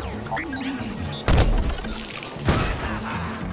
Ha ha ha!